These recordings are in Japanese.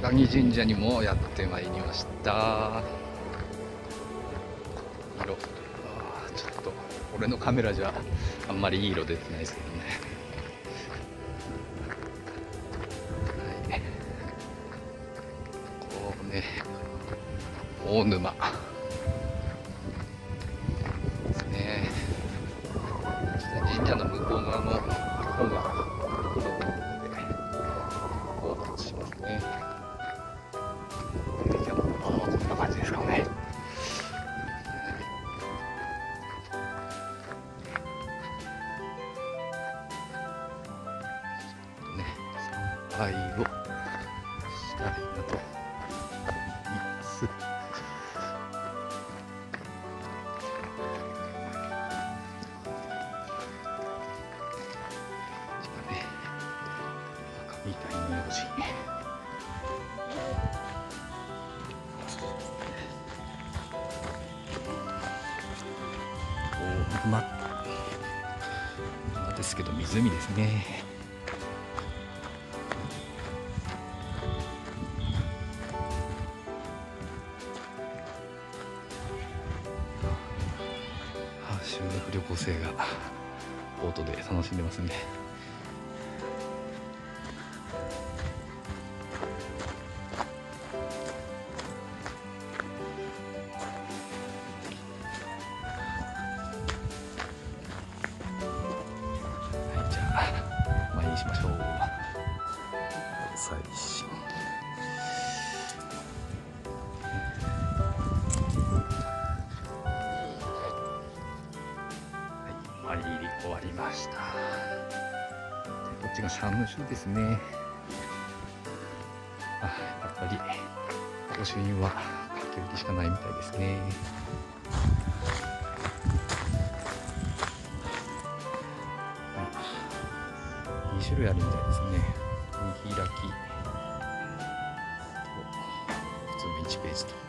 高木神社にもやってまいりました。色。あーちょっと俺のカメラじゃあんまりいい色出てないですけどね。はい。こうね。大沼。ですね神社の向こう側の方が黒くなっててこうしますね参拝をしたいなと思います。こちらね、赤みたいに用心。お沼沼ですけど湖ですね。修学旅行生がボートで楽しんでますね。はい、じゃあ参りしましょう。最新。ました。こっちがシャンヌ州ですね。あ、やっぱり御朱印は書き置きしかないみたいですね。2種類あるみたいですね見開きと普通の1ページと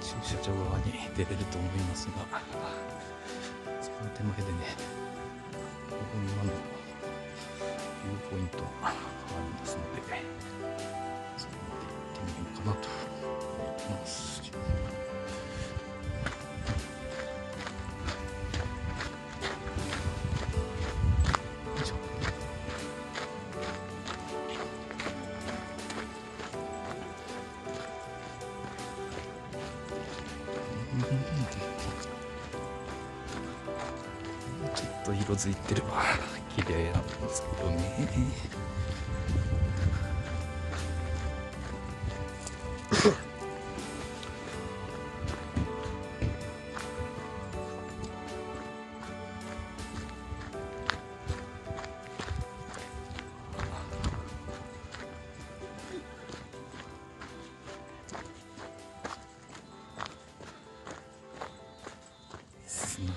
駐車場側に出れると思いますがその手前でねここに今のビューポイントがありますのでそこまで行ってみようかなと思います。ちょっと色づいてるわ。綺麗なんですけどね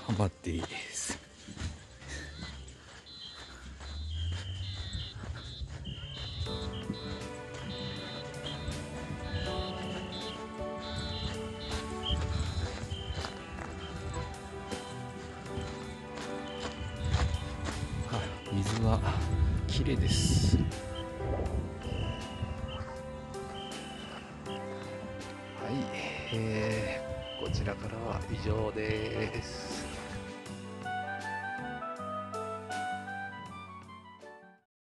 浜です。はい水は綺麗です。はい、えーこちらからは以上です。